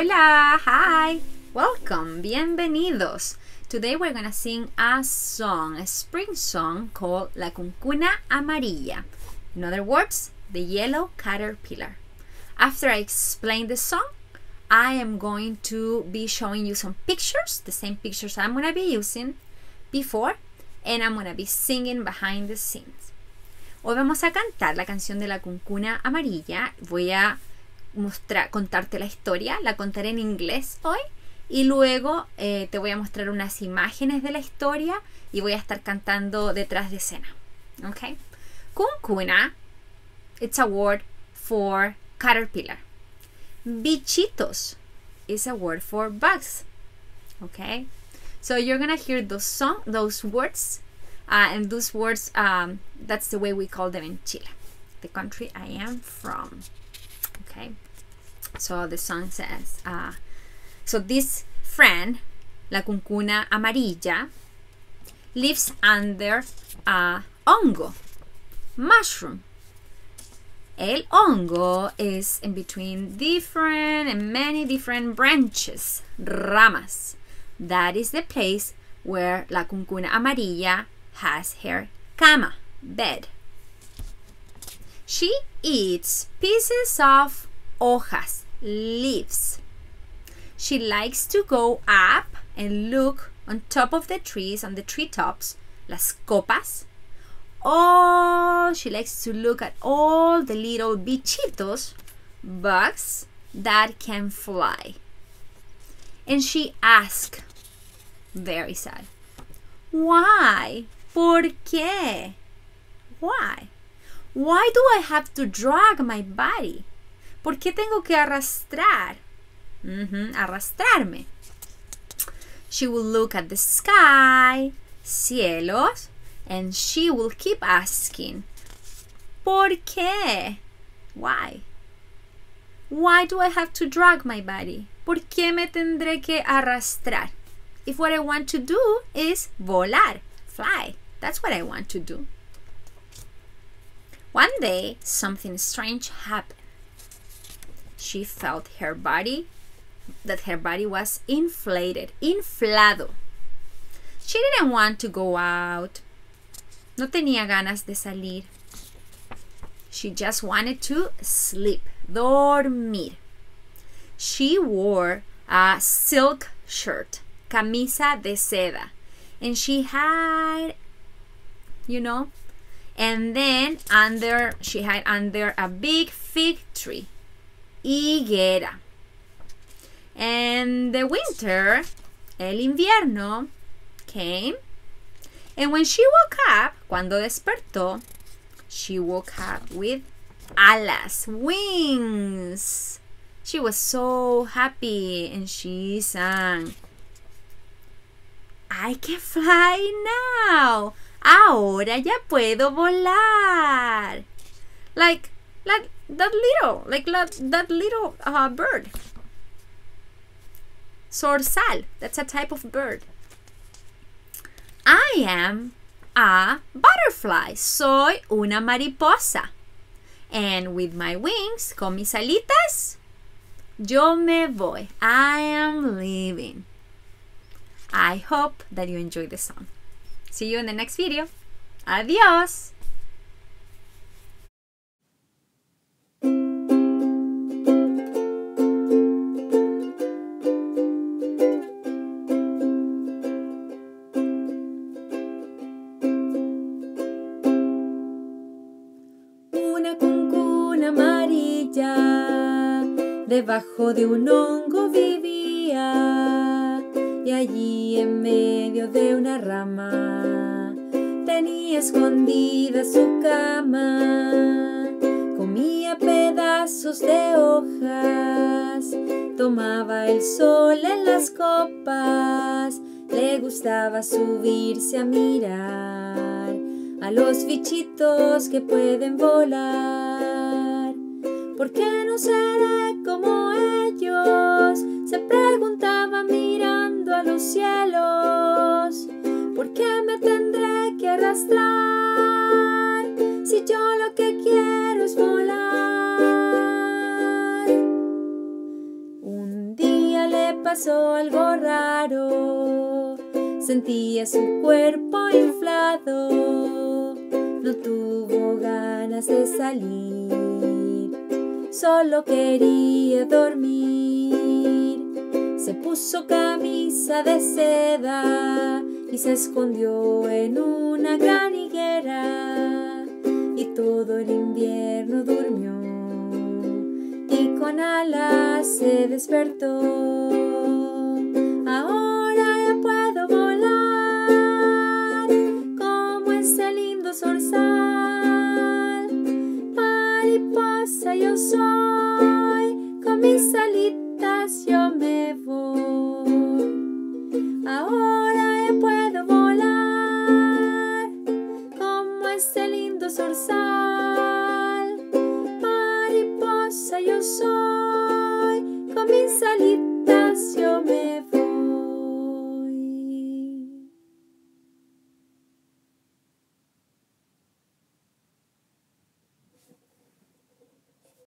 Hola, hi, welcome, bienvenidos. Today we're gonna sing a song, a spring song called La Cuncuna Amarilla. In other words, the yellow caterpillar. After I explain the song, I am going to be showing you some pictures, the same pictures I'm gonna be using before, and I'm gonna be singing behind the scenes. Hoy vamos a cantar la canción de la cuncuna amarilla. Voy a mostrar, contarte la historia, la contaré en inglés hoy y luego eh, te voy a mostrar unas imágenes de la historia y voy a estar cantando detrás de escena. ¿Ok? Cuncuna, it's a word for caterpillar. Bichitos is a word for bugs. Okay? So you're gonna hear those song, those words, uh, and those words. Um, that's the way we call them in Chile, the country I am from. Okay. So the song says, uh, so this friend, la cuncuna amarilla, lives under a hongo, mushroom. El hongo is in between different and many different branches, ramas. That is the place where la cuncuna amarilla has her cama, bed. She eats pieces of hojas, leaves. She likes to go up and look on top of the trees, on the treetops, las copas. Oh, she likes to look at all the little bichitos, bugs that can fly. And she asks, very sad, why? ¿Por qué? Why? Why do I have to drag my body? ¿Por qué tengo que arrastrar? Mm -hmm, arrastrarme. She will look at the sky, cielos, and she will keep asking, ¿Por qué? Why? Why do I have to drag my body? ¿Por qué me tendré que arrastrar? If what I want to do is volar, fly, that's what I want to do. One day, something strange happened she felt her body that her body was inflated, inflado. She didn't want to go out. No tenía ganas de salir. She just wanted to sleep, dormir. She wore a silk shirt, camisa de seda, and she had, you know, and then under she had under a big fig tree higuera. And the winter, el invierno, came. And when she woke up, cuando despertó, she woke up with alas, wings. She was so happy and she sang, I can fly now. Ahora ya puedo volar. Like, like that little, like that, that little uh, bird. Zorzal, that's a type of bird. I am a butterfly. Soy una mariposa. And with my wings, con mis alitas, yo me voy. I am leaving. I hope that you enjoy the song. See you in the next video. Adios. debajo de un hongo vivía allí en medio de una rama tenía escondida su cama. Comía pedazos de hojas, tomaba el sol en las copas, le gustaba subirse a mirar a los bichitos que pueden volar. ¿Por qué no seré como ellos? Los cielos. ¿Por qué me tendré que arrastrar si yo lo que quiero es volar? Un día pasó algo raro. Sentía su cuerpo inflado. No tuvo ganas de salir. Solo quería dormir. Se puso camisa de seda y se escondió en una gran higuera. Y todo el invierno durmió y con alas se despertó.